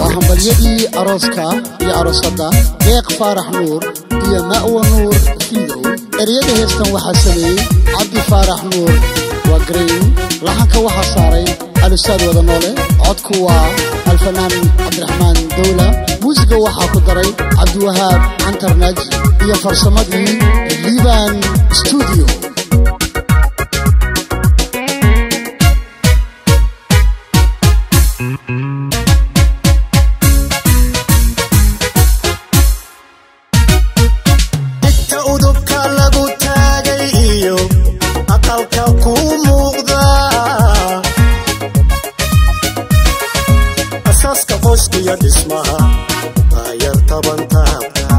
waa hambalyadii arooska iyo aroosadda deeq faarax nuur iyo ma'wa nuur fiidow eryada heestan waxaa sameeyey cabdi faarax nuur waa grayn laxanka waxaa saaray alistaad wada noole codku waa alfanaan cabdiraxmaan dowla muusiga waxaa ku daray cabdiwahaab cantar naaji iyo farsamadii liban stuudio qoyskiyo dhismaha daayar taban taabka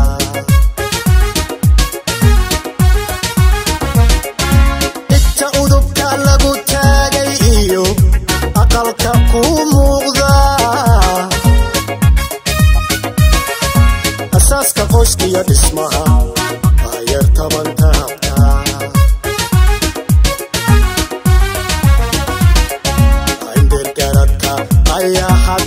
inta udubka lagu taagay iyo aqalka kuu muuqda. Asaaska qoyskiyo dhismaha daayar taban taabka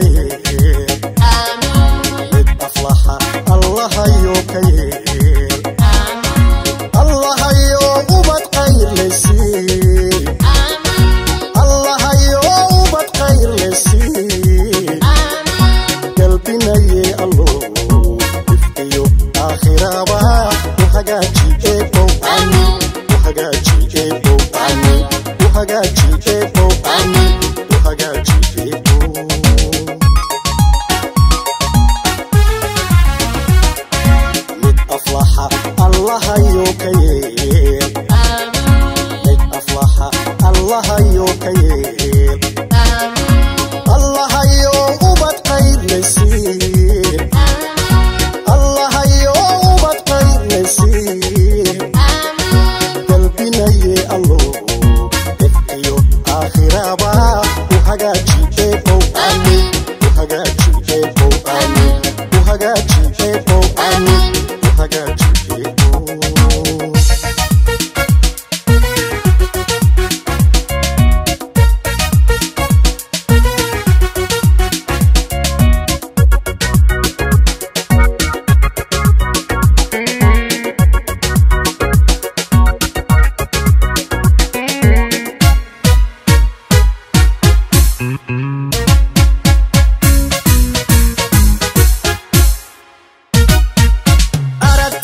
allahayo ka paper. I need a girl.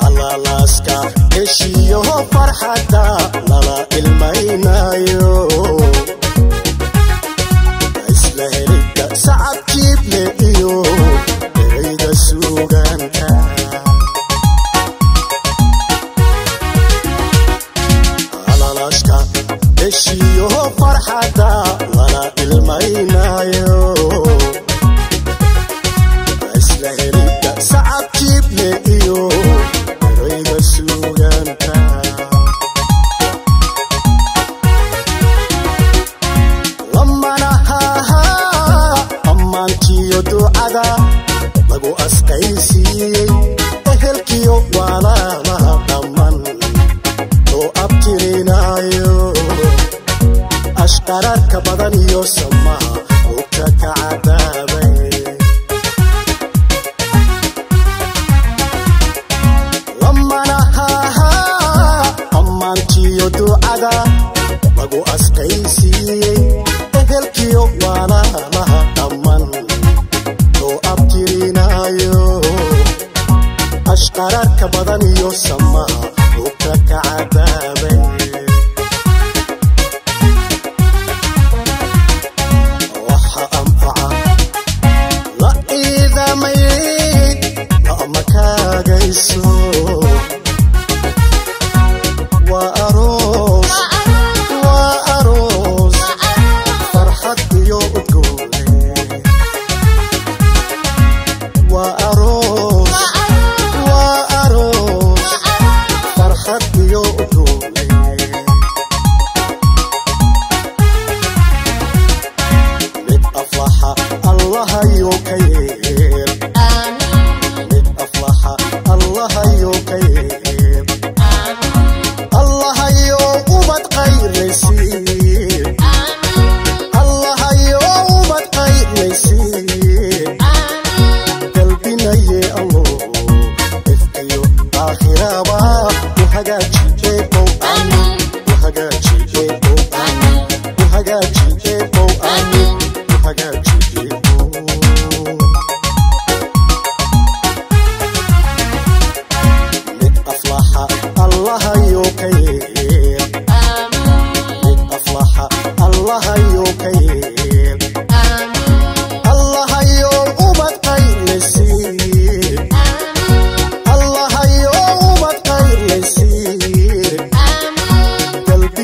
halaalaska heshiiyaho farxadda lala ilmaynayo magacaada lagu askaysiiyey ehelkiyo walaalaha dhamman loo abtirinaayo ashqaraarka badan iyo samaha lugta ka cadaabay waxa kaagayso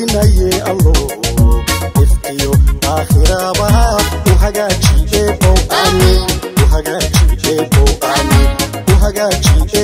na naye allah iftiyo akhirabaha uhagajiye bo amin uhagajiye bo amin uhagajiye